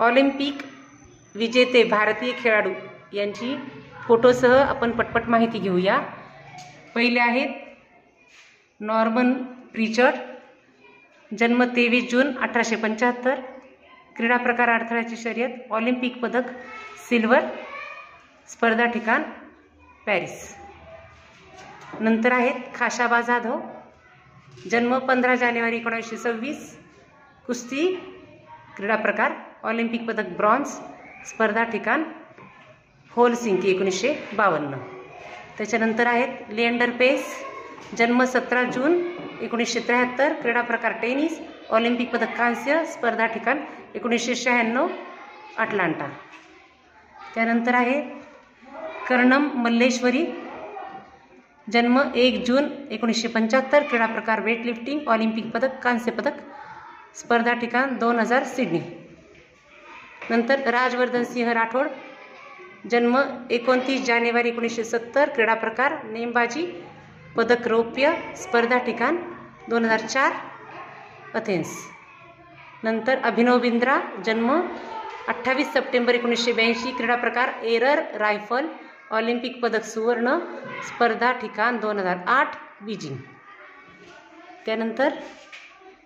Olympic विजेते भारतीय खेळाडू यांची फोटोसह आपण पटपट माहिती घेऊया. पहिले आहेत नॉर्मन रिचर्ड जन्म तेवीस जून अठराशे पंच्याहत्तर क्रीडा प्रकार अडथळ्याची शर्यत ऑलिम्पिक पदक सिल्वर स्पर्धा ठिकाण पॅरिस. नंतर आहेत खाशाबा जाधव जन्म पंधरा जानेवारी एकोणीसशे सव्वीस कुस्ती क्रीडा प्रकार ऑलिम्पिक पदक ब्रॉन्झ स्पर्धा ठिकाण होलसिंकी एकोणीसशे बावन्न. त्याच्यानंतर आहेत लिएंडर पेस जन्म सतरा जून एकोणीसशे त्र्याहत्तर क्रीडा प्रकार टेनिस ऑलिम्पिक पदक कांस्य स्पर्धा ठिकाण एकोणीसशे शहाण्णव अटलांटा. त्यानंतर आहे कर्णम मल्लेश्वरी जन्म एक जून एकोणीसशे पंच्याहत्तर क्रीडा प्रकार वेटलिफ्टिंग ऑलिम्पिक पदक कांस्य पदक स्पर्धा ठिकाण दोन हजार सिडनी. नंतर राजवर्धन सिंह राठोड. जन्म एकोणतीस जानेवारी एकोणीसशे सत्तर क्रीडा प्रकार नेमबाजी पदक रौप्य स्पर्धा ठिकाण दोन हजार चार अथेन्स. नंतर अभिनव बिंद्रा जन्म अठ्ठावीस सप्टेंबर एकोणीसशे ब्याऐंशी क्रीडा प्रकार एरर रायफल ऑलिम्पिक पदक सुवर्ण स्पर्धा ठिकाण दोन हजार आठ बीजिंग. त्यानंतर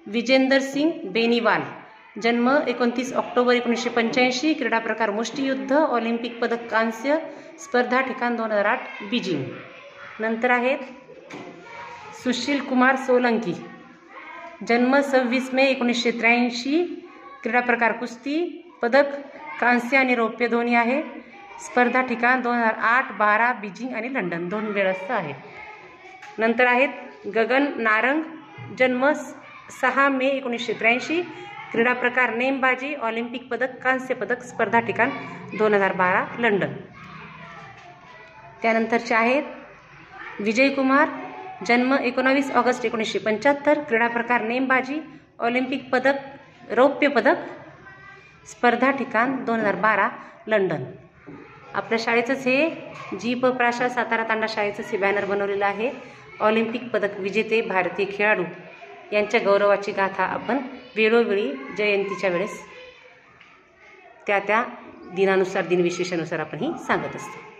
विजेंदर सिंग बेनीवाल. जन्म एकोणतीस ऑक्टोबर एकोणीसशे पंच्याऐंशी क्रीडा प्रकार मुष्टियुद्ध ऑलिम्पिक पदक कांस्य स्पर्धा ठिकाण दोन हजार आठ बीजिंग. नंतर आहेत सुशील कुमार सोलंकी. जन्म सव्वीस मे एकोणीसशे त्र्याऐंशी क्रीडा प्रकार कुस्ती पदक कांस्य आणि रौप्य दोन्ही आहे. स्पर्धा ठिकाण दोन हजार आठ बारा बीजिंग आणि लंडन. दोन वेळाचं आहे. नंतर आहेत गगन नारंग. जन्म सहा मे एकोणीसशे त्र्याऐंशी क्रीडा प्रकार नेमबाजी ऑलिम्पिक पदक कांस्य पदक स्पर्धा ठिकाण दोन हजार बारा लंडन. त्यानंतरचे आहेत विजयकुमार जन्म एकोणावीस ऑगस्ट एकोणीसशे पंच्याहत्तर क्रीडा प्रकार नेमबाजी ऑलिम्पिक पदक रौप्य पदक स्पर्धा ठिकाण दोन हजार बारा लंडन. आपल्या शाळेचंच हे जी प प्राशा सातारा तांडा शाळेचंच हे बॅनर बनवलेलं आहे. ऑलिम्पिक पदक विजेते भारतीय खेळाडू. यांच्या गौरवाची गाथा आपण वेळोवेळी जयंतीच्या वेळेस त्या त्या दिनानुसार दिनविशेषानुसार आपण ही सांगत असतो.